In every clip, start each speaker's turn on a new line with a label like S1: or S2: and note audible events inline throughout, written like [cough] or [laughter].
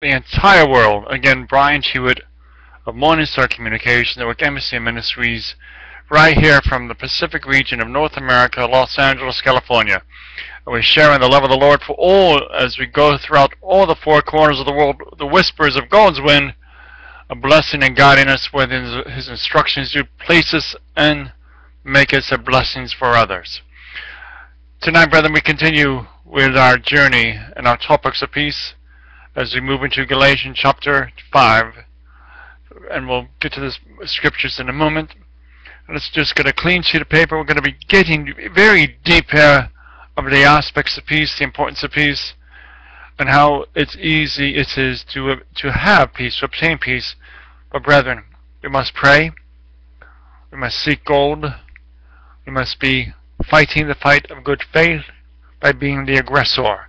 S1: the entire world. Again, Bryant Hewitt of Morningstar Communications, Network MCN Ministries, right here from the Pacific region of North America, Los Angeles, California. We're sharing the love of the Lord for all as we go throughout all the four corners of the world, the whispers of God's wind, a blessing and guiding us with his instructions to place us and make us a blessings for others. Tonight, brethren, we continue with our journey and our topics of peace as we move into Galatians chapter 5. And we'll get to the scriptures in a moment. Let's just get a clean sheet of paper. We're going to be getting very deep here of the aspects of peace, the importance of peace, and how it's easy it is to, to have peace, to obtain peace. But brethren, we must pray. We must seek gold. We must be fighting the fight of good faith by being the aggressor.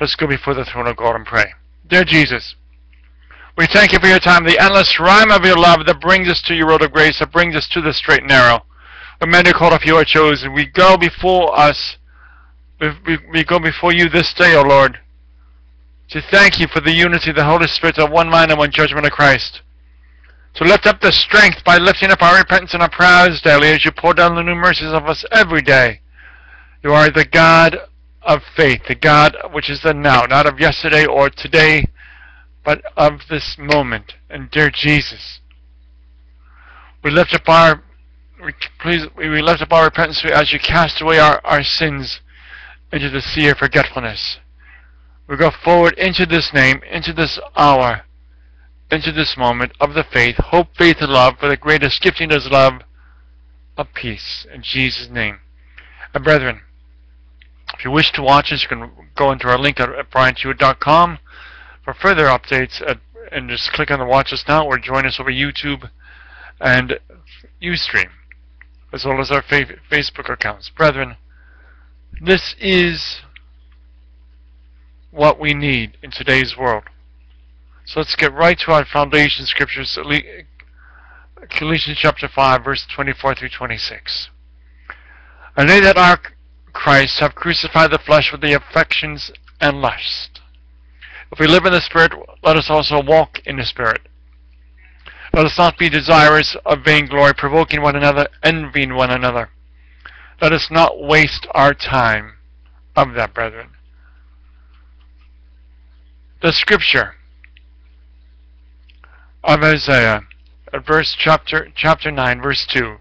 S1: Let's go before the throne of God and pray. Dear Jesus, we thank you for your time, the endless rhyme of your love that brings us to your road of grace, that brings us to the straight and narrow. The many called of you are chosen. We go before us, we, we go before you this day, O Lord, to thank you for the unity of the Holy Spirit of one mind and one judgment of Christ. To lift up the strength by lifting up our repentance and our prayers daily as you pour down the new mercies of us every day. You are the God of faith, the God which is the now, not of yesterday or today, but of this moment. And dear Jesus, we lift up our we, please we lift up our repentance as you cast away our, our sins into the sea of forgetfulness. We go forward into this name, into this hour, into this moment of the faith, hope, faith, and love, for the greatest gifting is love of peace. In Jesus' name. And brethren, if you wish to watch us, you can go into our link at, at bryanthewitt.com for further updates at, and just click on the Watch Us Now or join us over YouTube and Ustream, as well as our Facebook accounts. Brethren, this is what we need in today's world. So let's get right to our foundation scriptures, Galatians chapter 5, verse 24 through 26. And they that are Christ have crucified the flesh with the affections and lust. If we live in the Spirit, let us also walk in the Spirit. Let us not be desirous of vainglory, provoking one another, envying one another. Let us not waste our time of that, brethren. The scripture of Isaiah, verse chapter chapter 9, verse 2.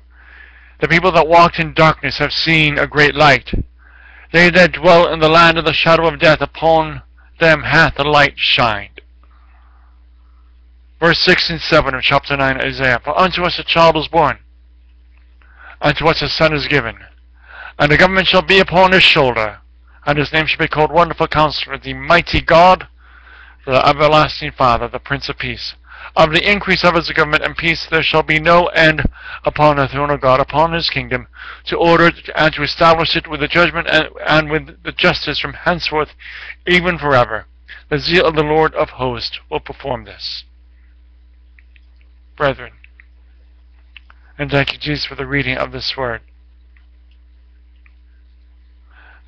S1: The people that walked in darkness have seen a great light. They that dwell in the land of the shadow of death, upon them hath the light shined. Verse 6 and 7 of chapter 9 Isaiah. For unto us a child is born, unto us a son is given, and the government shall be upon his shoulder, and his name shall be called Wonderful Counselor, the Mighty God, the Everlasting Father, the Prince of Peace. Of the increase of his government and peace there shall be no end upon the throne of God, upon his kingdom, to order and to establish it with the judgment and, and with the justice from henceforth, even forever. The zeal of the Lord of hosts will perform this. Brethren, and thank you, Jesus, for the reading of this word.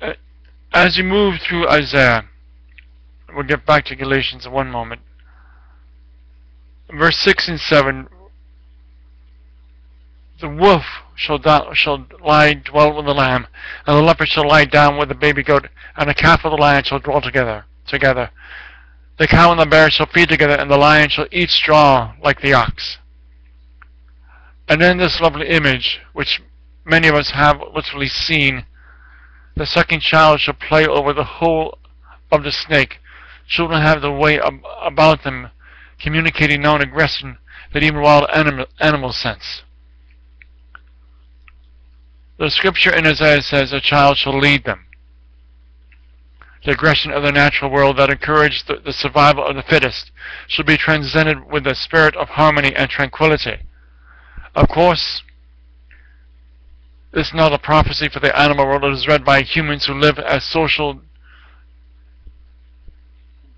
S1: Uh, as you move through Isaiah, we'll get back to Galatians in one moment verse 6 and 7 the wolf shall, shall lie dwell with the lamb, and the leopard shall lie down with the baby goat, and the calf of the lion shall dwell together. Together, the cow and the bear shall feed together, and the lion shall eat straw like the ox. And then this lovely image, which many of us have literally seen, the second child shall play over the hole of the snake. Children have the way ab about them communicating non-aggression that even wild animal, animals sense. The scripture in Isaiah says, A child shall lead them. The aggression of the natural world that encouraged the, the survival of the fittest should be transcended with the spirit of harmony and tranquility. Of course, this is not a prophecy for the animal world. It is read by humans who live as social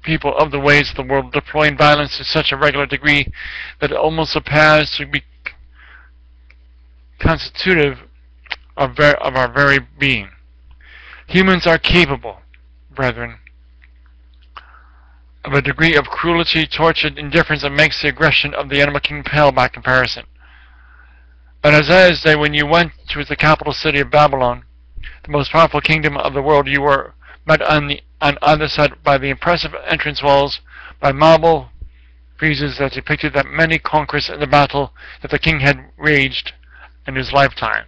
S1: people of the ways of the world, deploying violence to such a regular degree that it almost appears to be constitutive of, of our very being. Humans are capable, brethren, of a degree of cruelty, torture, indifference that makes the aggression of the animal kingdom pale by comparison. But as Isaiah said, when you went to the capital city of Babylon, the most powerful kingdom of the world, you were met on the on either side by the impressive entrance walls, by marble friezes that depicted that many conquests in the battle that the king had waged in his lifetime,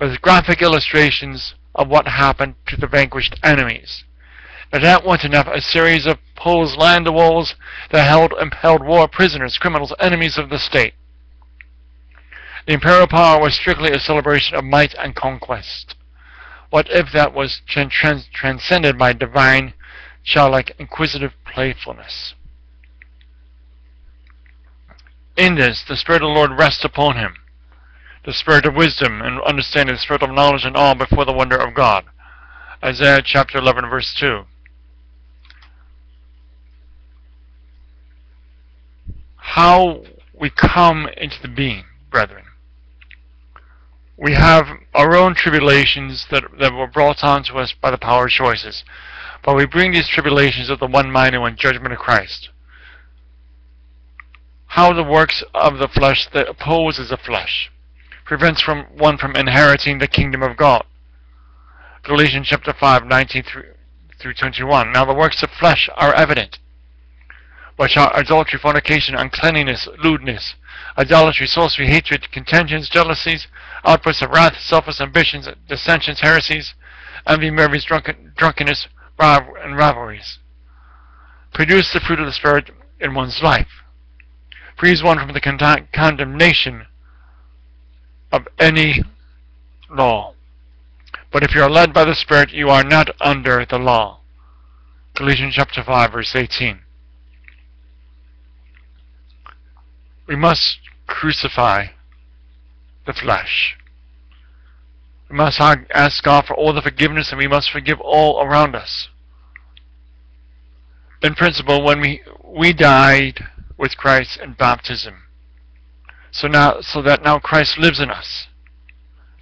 S1: with graphic illustrations of what happened to the vanquished enemies. But that wasn't enough. A series of poles lined the walls that held impelled war prisoners, criminals, enemies of the state. The imperial power was strictly a celebration of might and conquest. What if that was trans transcended by divine, childlike, inquisitive playfulness? In this, the Spirit of the Lord rests upon him, the Spirit of wisdom and understanding, the Spirit of knowledge and awe before the wonder of God. Isaiah chapter 11, verse 2. How we come into the being, brethren. We have our own tribulations that, that were brought on to us by the power of choices, but we bring these tribulations of the one mind and one judgment of Christ how the works of the flesh that opposes the flesh prevents from one from inheriting the kingdom of God. Galatians chapter 5, 19 through 21. Now the works of flesh are evident, which are adultery, fornication, uncleanness, lewdness, idolatry, sorcery, hatred, contentions, jealousies, outbursts of wrath, selfish ambitions, dissensions, heresies, envy, murders, drunken, drunkenness, and rivalries. Produce the fruit of the Spirit in one's life frees one from the con condemnation of any law. But if you are led by the Spirit, you are not under the law. Galatians chapter 5, verse 18. We must crucify the flesh. We must ask God for all the forgiveness and we must forgive all around us. In principle, when we, we died with Christ in baptism. So now, so that now Christ lives in us,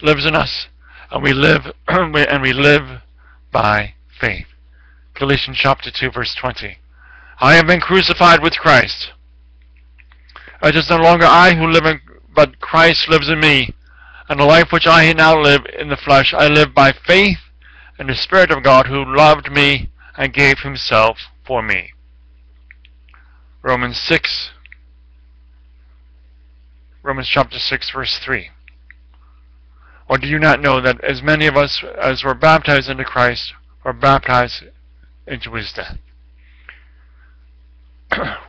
S1: lives in us, and we live, [clears throat] and we live by faith. Galatians chapter 2 verse 20. I have been crucified with Christ. It is no longer I who live, in, but Christ lives in me. And the life which I now live in the flesh, I live by faith in the Spirit of God who loved me and gave himself for me. Romans 6, Romans chapter 6, verse 3. Or do you not know that as many of us as were baptized into Christ were baptized into his death?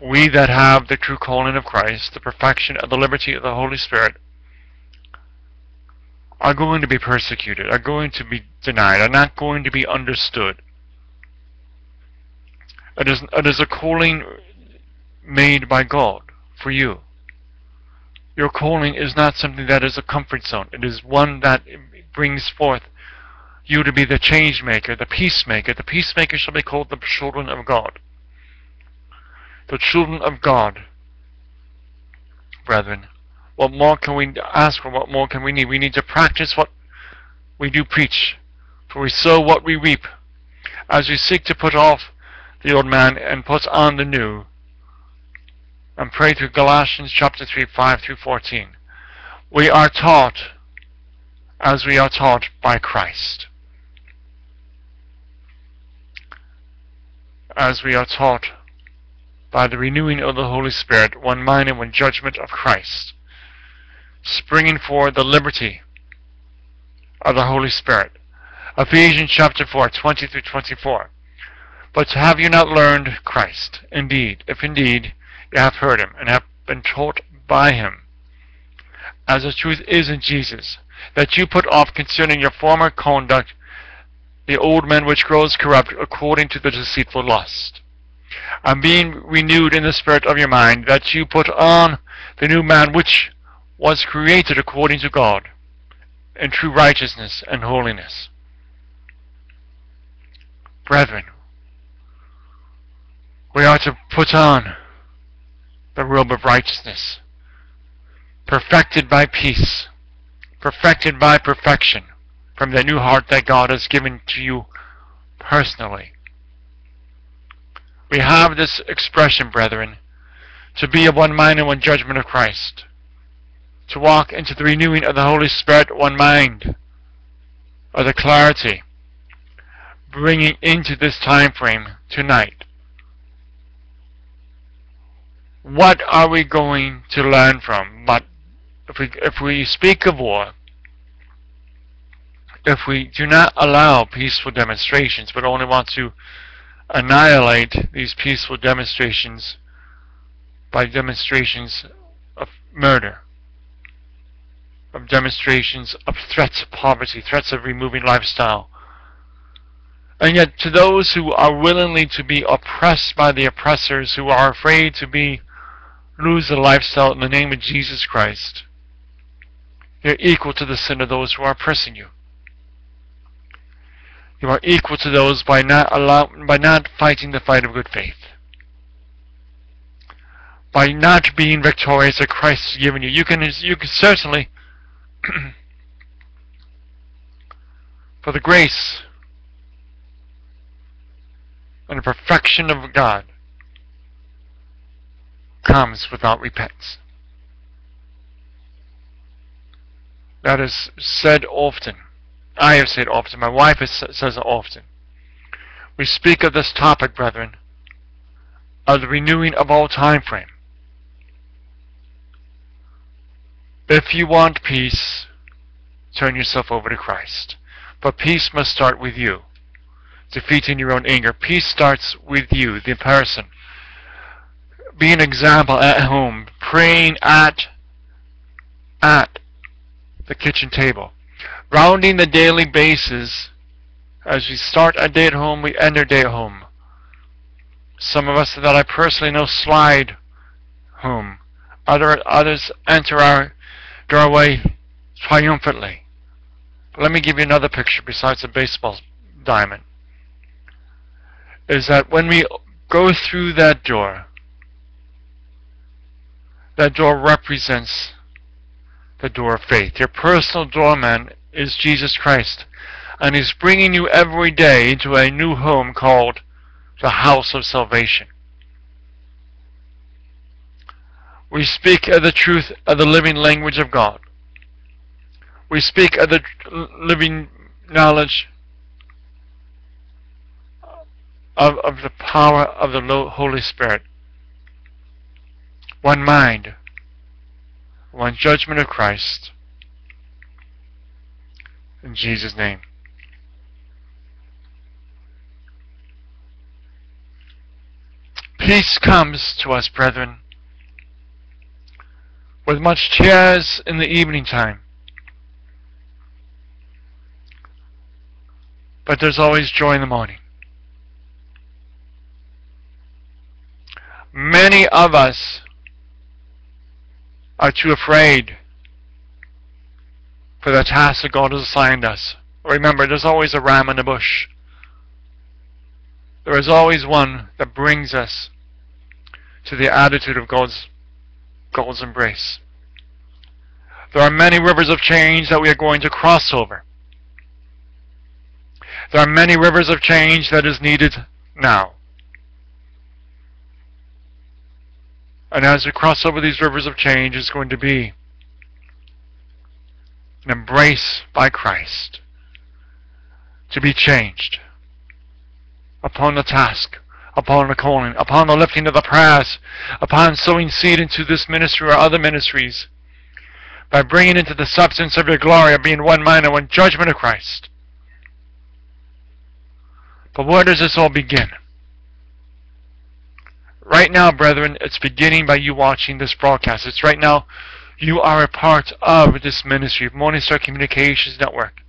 S1: We that have the true calling of Christ, the perfection of the liberty of the Holy Spirit, are going to be persecuted, are going to be denied, are not going to be understood. It is, it is a calling made by God for you. Your calling is not something that is a comfort zone. It is one that brings forth you to be the change maker, the peacemaker. The peacemaker shall be called the children of God. The children of God, brethren. What more can we ask for? What more can we need? We need to practice what we do preach. For we sow what we reap. As we seek to put off the old man and put on the new, and pray through Galatians chapter 3, 5 through 14. We are taught as we are taught by Christ. As we are taught by the renewing of the Holy Spirit, one mind and one judgment of Christ, springing forth the liberty of the Holy Spirit. Ephesians chapter 4, 20 through 24. But have you not learned Christ? Indeed, if indeed you have heard him and have been taught by him, as the truth is in Jesus, that you put off concerning your former conduct the old man which grows corrupt according to the deceitful lust, and being renewed in the spirit of your mind, that you put on the new man which was created according to God, in true righteousness and holiness. Brethren, we are to put on the robe of righteousness, perfected by peace, perfected by perfection from the new heart that God has given to you personally. We have this expression, brethren, to be of one mind and one judgment of Christ, to walk into the renewing of the Holy Spirit, one mind, or the clarity, bringing into this time frame tonight. What are we going to learn from? But if we if we speak of war, if we do not allow peaceful demonstrations, but only want to annihilate these peaceful demonstrations by demonstrations of murder, of demonstrations of threats of poverty, threats of removing lifestyle. And yet, to those who are willingly to be oppressed by the oppressors, who are afraid to be lose the lifestyle in the name of Jesus Christ, you're equal to the sin of those who are oppressing you. You are equal to those by not allow, by not fighting the fight of good faith. By not being victorious that Christ has given you. You can you can certainly [clears throat] for the grace and the perfection of God comes without repentance. That is said often. I have said often. My wife has, says it often. We speak of this topic, brethren, of the renewing of all time frame. If you want peace, turn yourself over to Christ. But peace must start with you. Defeating your own anger. Peace starts with you, the person. Be an example at home. Praying at at the kitchen table. Rounding the daily basis. As we start a day at home, we end our day at home. Some of us that I personally know slide home. Other others enter our doorway triumphantly. Let me give you another picture besides the baseball diamond. Is that when we go through that door, that door represents the door of faith. Your personal doorman is Jesus Christ. And He's bringing you every day to a new home called the house of salvation. We speak of the truth of the living language of God. We speak of the living knowledge of, of the power of the Holy Spirit. One mind, one judgment of Christ. In Jesus' name. Peace comes to us, brethren, with much tears in the evening time. But there's always joy in the morning. Many of us are too afraid for the task that God has assigned us. Remember, there's always a ram in the bush. There is always one that brings us to the attitude of God's, God's embrace. There are many rivers of change that we are going to cross over. There are many rivers of change that is needed now. And as we cross over these rivers of change, it's going to be an embrace by Christ to be changed upon the task, upon the calling, upon the lifting of the prayers, upon sowing seed into this ministry or other ministries, by bringing into the substance of your glory of being one mind and one judgment of Christ. But where does this all begin? Right now, brethren, it's beginning by you watching this broadcast. It's right now you are a part of this ministry of Morning Star Communications Network.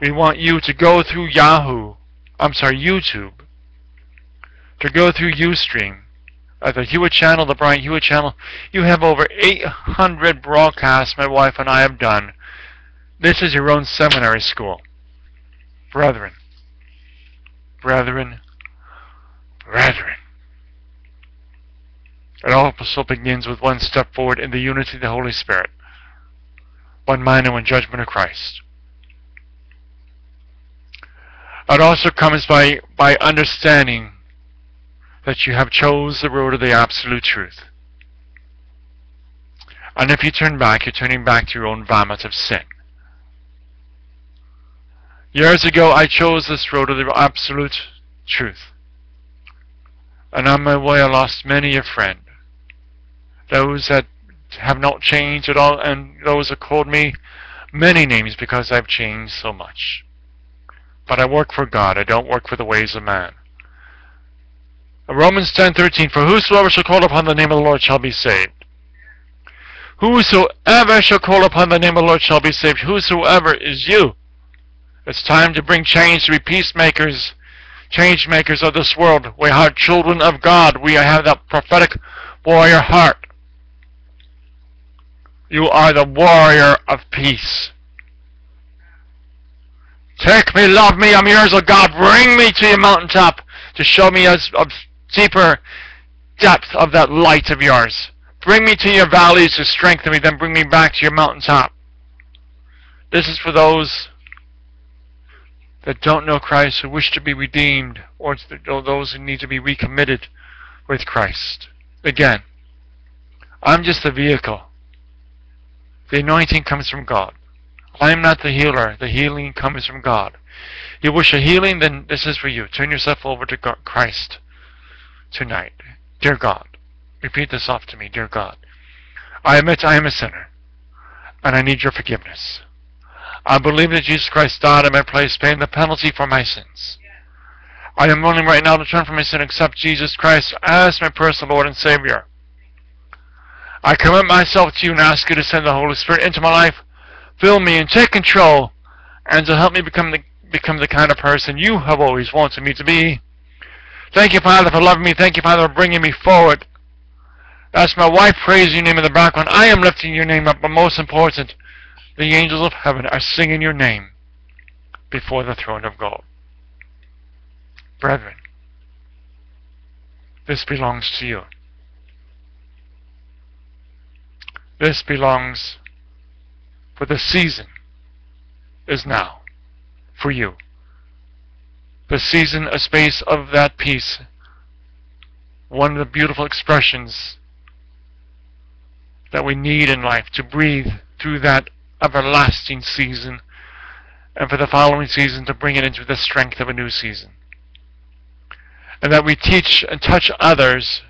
S1: We want you to go through Yahoo, I'm sorry, YouTube, to go through Ustream, uh, the Hewitt channel, the Bryant Hewitt channel. You have over 800 broadcasts my wife and I have done. This is your own seminary school. Brethren, brethren, brethren. It also begins with one step forward in the unity of the Holy Spirit, one mind and one judgment of Christ. It also comes by, by understanding that you have chose the road of the absolute truth. And if you turn back, you're turning back to your own vomit of sin. Years ago, I chose this road of the absolute truth. And on my way, I lost many a friend. Those that have not changed at all, and those that called me many names because I've changed so much. But I work for God, I don't work for the ways of man. Romans 10:13 For whosoever shall call upon the name of the Lord shall be saved. Whosoever shall call upon the name of the Lord shall be saved. Whosoever is you. It's time to bring change to be peacemakers, change makers of this world. We are children of God. We have that prophetic warrior heart. You are the warrior of peace. Take me, love me, I'm yours, O God. Bring me to your mountaintop to show me a, a deeper depth of that light of yours. Bring me to your valleys to strengthen me, then bring me back to your mountaintop. This is for those that don't know Christ, who wish to be redeemed, or those who need to be recommitted with Christ. Again, I'm just a vehicle. The anointing comes from God. I am not the healer. The healing comes from God. You wish a healing, then this is for you. Turn yourself over to God, Christ tonight. Dear God, repeat this off to me. Dear God, I admit I am a sinner, and I need your forgiveness. I believe that Jesus Christ died in my place, paying the penalty for my sins. I am willing right now to turn from my sin and accept Jesus Christ as my personal Lord and Savior. I commit myself to you and ask you to send the Holy Spirit into my life, fill me and take control, and to help me become the become the kind of person you have always wanted me to be. Thank you, Father, for loving me. Thank you, Father, for bringing me forward. As my wife prays your name in the background, I am lifting your name up, but most important, the angels of heaven are singing your name before the throne of God. Brethren, this belongs to you. This belongs for the season is now for you. The season, a space of that peace. One of the beautiful expressions that we need in life to breathe through that everlasting season and for the following season to bring it into the strength of a new season. And that we teach and touch others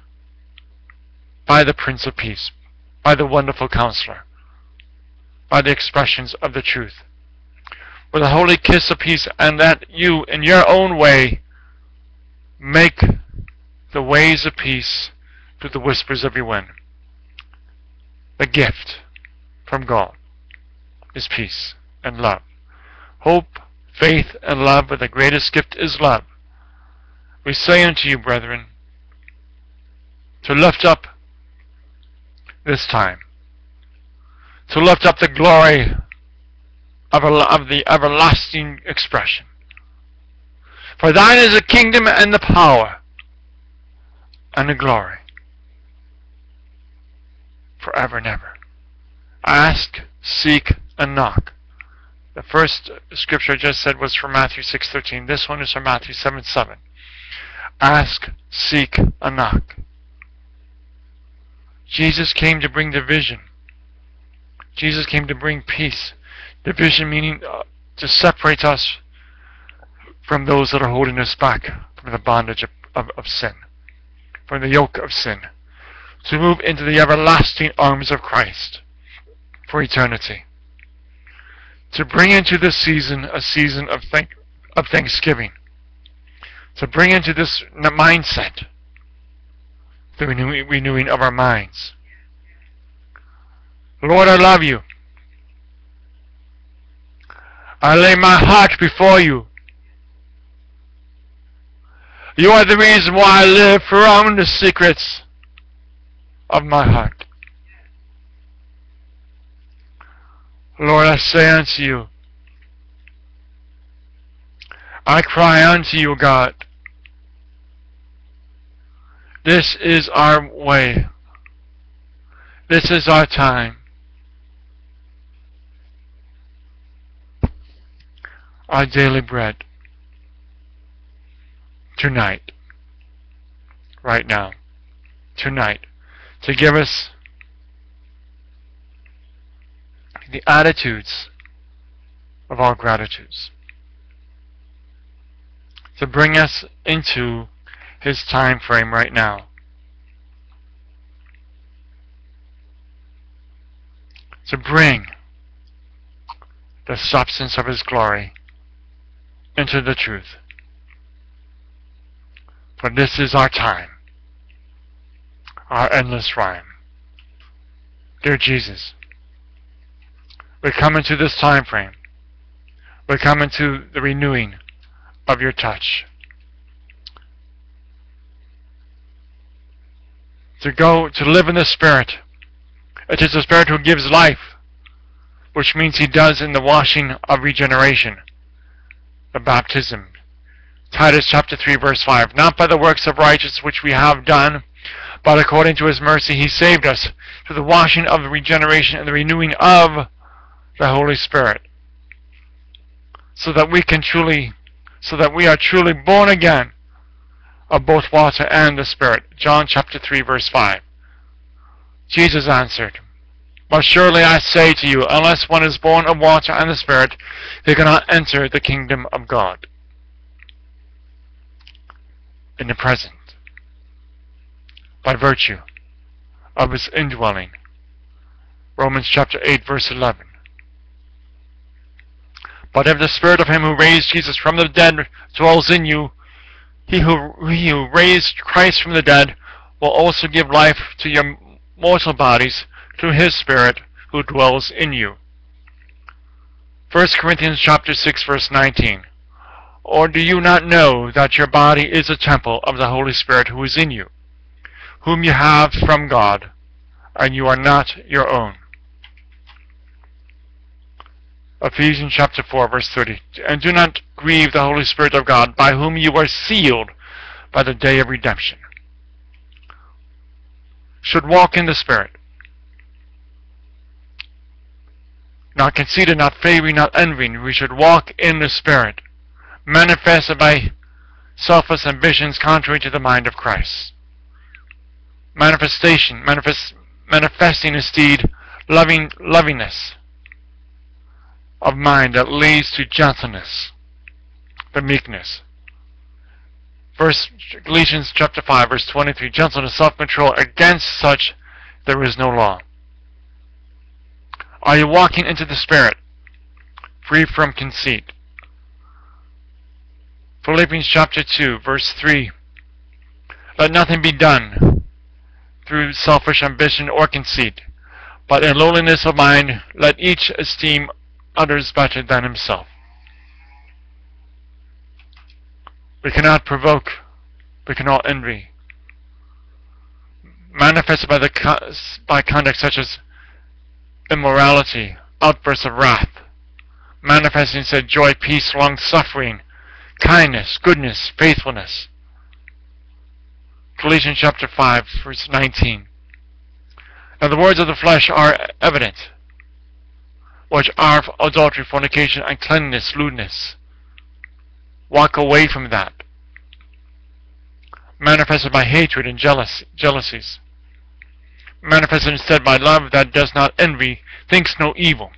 S1: by the Prince of Peace, by the wonderful counselor, by the expressions of the truth, with a holy kiss of peace, and that you, in your own way, make the ways of peace through the whispers of your wind. The gift from God is peace and love. Hope, faith, and love, but the greatest gift is love. We say unto you, brethren, to lift up this time. To lift up the glory of, of the everlasting expression. For thine is the kingdom and the power and the glory forever and ever. Ask, seek, and knock. The first scripture I just said was from Matthew 6.13. This one is from Matthew 7.7. Ask, seek, and knock. Jesus came to bring division. Jesus came to bring peace. Division meaning uh, to separate us from those that are holding us back from the bondage of, of, of sin, from the yoke of sin, to move into the everlasting arms of Christ for eternity. To bring into this season a season of, thank, of thanksgiving. To bring into this mindset the renewing of our minds. Lord, I love you. I lay my heart before you. You are the reason why I live from the secrets of my heart. Lord, I say unto you, I cry unto you, God. This is our way. This is our time. Our daily bread. Tonight. right now, tonight, to give us the attitudes of our gratitudes. To bring us into his time frame right now. To bring the substance of his glory into the truth. For this is our time, our endless rhyme. Dear Jesus, we come into this time frame. We come into the renewing of your touch. To go, to live in the Spirit. It is the Spirit who gives life, which means He does in the washing of regeneration, the baptism. Titus chapter 3 verse 5. Not by the works of righteousness which we have done, but according to His mercy He saved us through the washing of regeneration and the renewing of the Holy Spirit. So that we can truly, so that we are truly born again of both water and the Spirit. John chapter 3 verse 5. Jesus answered, But surely I say to you, unless one is born of water and the Spirit, he cannot enter the kingdom of God. In the present, by virtue of his indwelling. Romans chapter 8 verse 11. But if the Spirit of him who raised Jesus from the dead dwells in you, he who, he who raised Christ from the dead will also give life to your mortal bodies through his Spirit who dwells in you. 1 Corinthians chapter 6 verse 19. Or do you not know that your body is a temple of the Holy Spirit who is in you, whom you have from God, and you are not your own? Ephesians chapter 4 verse 30. And do not grieve the Holy Spirit of God, by whom you are sealed by the day of redemption. Should walk in the Spirit. Not conceited, not favoring, not envying. We should walk in the Spirit, manifested by selfless ambitions contrary to the mind of Christ. Manifestation, manifest, manifesting instead loving lovingness of mind that leads to gentleness, the meekness. Verse Galatians chapter 5, verse 23, gentleness, self-control, against such there is no law. Are you walking into the Spirit, free from conceit? Philippians chapter 2, verse 3, let nothing be done through selfish ambition or conceit, but in lowliness of mind let each esteem others better than himself. We cannot provoke, we cannot envy. Manifested by, the, by conduct such as immorality, outbursts of wrath, manifesting said joy, peace, long suffering, kindness, goodness, faithfulness. Galatians chapter 5, verse 19. Now the words of the flesh are evident which are adultery, fornication, uncleanness, lewdness. Walk away from that. Manifested by hatred and jealous, jealousies. Manifested instead by love that does not envy, thinks no evil.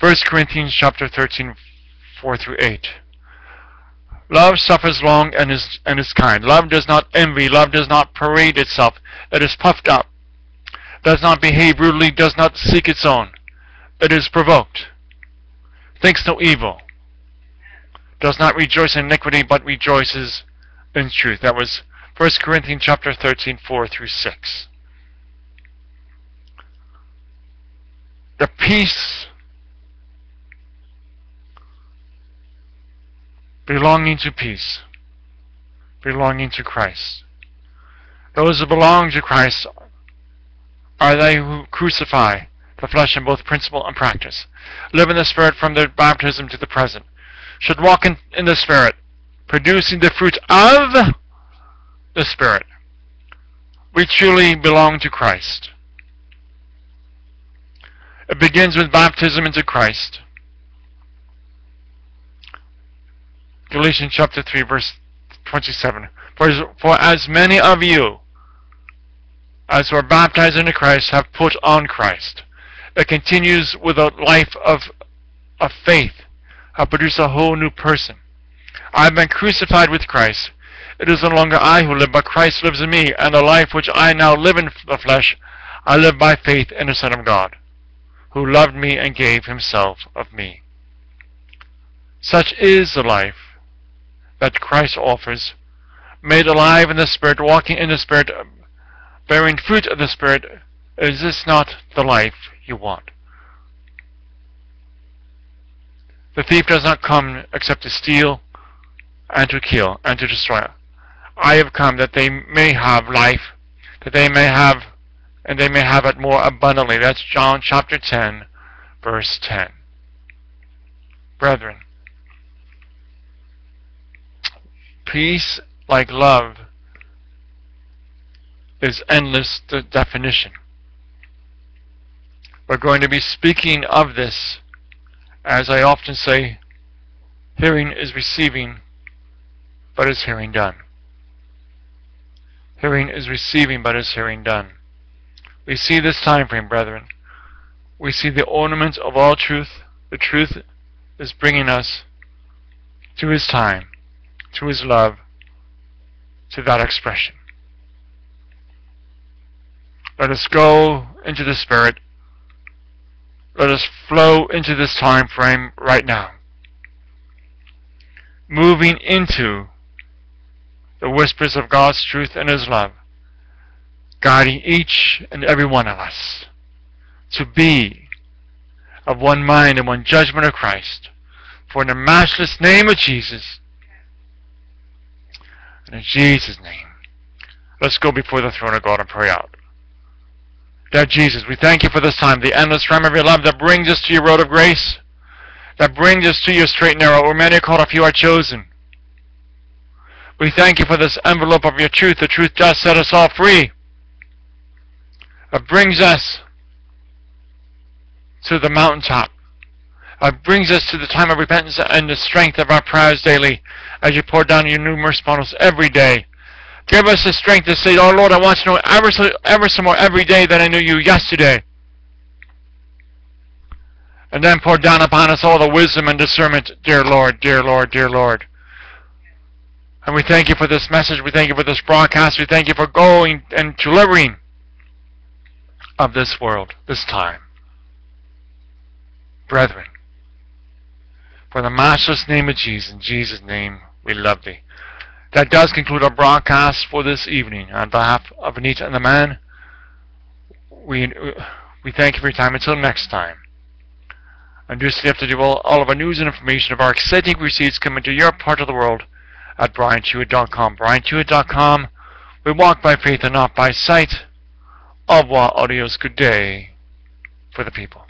S1: 1 Corinthians chapter 13, 4 through 8. Love suffers long and is, and is kind. Love does not envy. Love does not parade itself. It is puffed up does not behave rudely, does not seek its own. It is provoked, thinks no evil, does not rejoice in iniquity, but rejoices in truth. That was 1 Corinthians chapter 13, 4 through 6. The peace belonging to peace, belonging to Christ. Those who belong to Christ are they who crucify the flesh in both principle and practice, live in the Spirit from their baptism to the present, should walk in, in the Spirit, producing the fruit of the Spirit. We truly belong to Christ. It begins with baptism into Christ. Galatians chapter 3 verse 27. For as, for as many of you as were baptized into Christ have put on Christ. It continues with a life of, of faith, I produce a whole new person. I have been crucified with Christ. It is no longer I who live, but Christ lives in me, and the life which I now live in the flesh, I live by faith in the Son of God, who loved me and gave himself of me. Such is the life that Christ offers, made alive in the Spirit, walking in the Spirit, bearing fruit of the Spirit. Is this not the life you want? The thief does not come except to steal and to kill and to destroy. I have come that they may have life, that they may have, and they may have it more abundantly. That's John chapter 10, verse 10. Brethren, Peace, like love, is endless the definition. We're going to be speaking of this, as I often say, hearing is receiving, but is hearing done. Hearing is receiving, but is hearing done. We see this time frame, brethren. We see the ornament of all truth. The truth is bringing us to His time to his love, to that expression. Let us go into the Spirit. Let us flow into this time frame right now. Moving into the whispers of God's truth and His love, guiding each and every one of us to be of one mind and one judgment of Christ. For in the matchless name of Jesus, and in Jesus' name, let's go before the throne of God and pray out. Dear Jesus, we thank you for this time, the endless stream of your love that brings us to your road of grace, that brings us to your straight and narrow, where many are called, a few are chosen. We thank you for this envelope of your truth. The truth does set us all free. It brings us to the mountaintop. It brings us to the time of repentance and the strength of our prayers daily as you pour down your numerous bottles every day. Give us the strength to say, Oh Lord, I want to know ever so, ever so more every day than I knew you yesterday. And then pour down upon us all the wisdom and discernment, dear Lord, dear Lord, dear Lord. And we thank you for this message. We thank you for this broadcast. We thank you for going and delivering of this world, this time. Brethren, for the matchless name of Jesus, in Jesus' name, we love thee. That does conclude our broadcast for this evening. On behalf of Anita and the man, we, we thank you for your time. Until next time. And do stay up to do all, all of our news and information of our exciting receipts coming to your part of the world at bryanthewitt.com. bryanthewitt.com. We walk by faith and not by sight. Au revoir, adios, good day for the people.